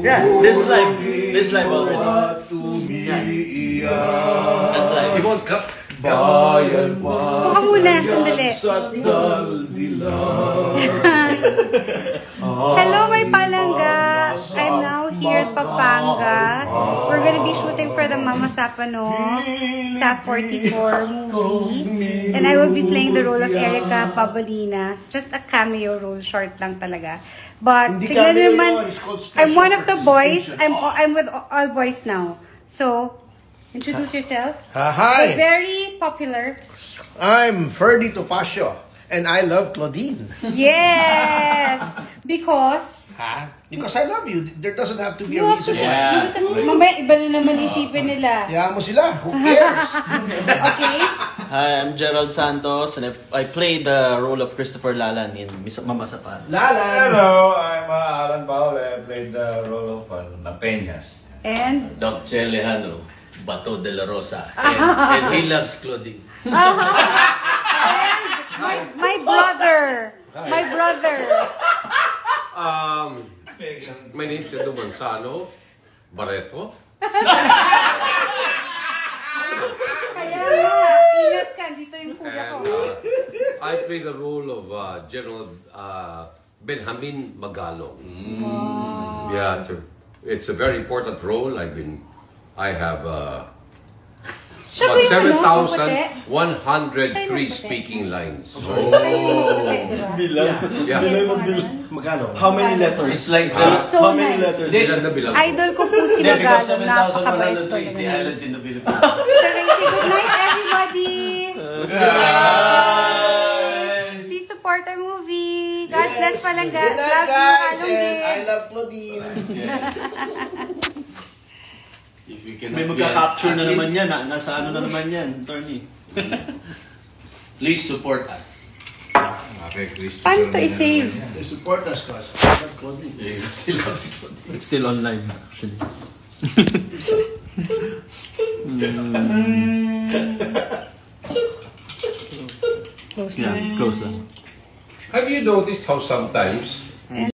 Yeah, this life, this life already. Yeah. That's like You want cup? Bayan Buka muna, sandali. Hello, my palangga. I'm now here at Pampanga. We're gonna be shooting for the Mama Sapano Sa 44 movie. And I will be playing the role of Erica Pabolina. Just a cameo role, short lang talaga. But, tignan naman, I'm one of the boys. I'm, I'm with all boys now. So, introduce yourself. So, Hi, very popular. I'm Ferdy Topacio, and I love Claudine. Yes! Because, Ha? Because I love you. There doesn't have to be a You have to reason why. Yeah. mamaya iba na naman isipin nila. Hayaan mo sila. Who cares? Okay? Hi, I'm Gerald Santos, and if- I played the role of Christopher Lalan in Mis- Mama Sapan. Lalan. Hello, I'm uh, Alan Paul. I played the role of uh, Napeñas. And, Doc Che Lejano, Bato de la Rosa. And, and he loves Claudine. brother. Um, my name is Edo Manzano, Barreto. Kaya nga, ingat ka, dito yung kuya ko. And uh, I play the role of uh, General uh, Benjamin Magalong. Yeah, it's a, it's a very important role. I've been, I have uh, Siya ba yung ano, yung puti? Siya 7,103 yung puti? speaking lines. Ba? Bilang. Yeah. Pangalan? Magkano? How many letters? It's like He's seven, so How many nice. letters? Sila na bilang ko. Idol ko po si Hindi, because Magalong. Napakabait 7,103 is the islands in the Philippines. So, say good night, everybody. Please support our movie. God bless Palangas. Good night, Love you, guys, Along and din. I love Claudine. Yes. If you cannot May be magka-capture na naman yan. Na, nasa ano na naman yan, attorney. Please support us. Okay, Christopher. Paano to i-save? They support us, guys. I love Claudine. Yes, he loves. It's still online, actually. Close Yeah, close lang. Have you noticed how sometimes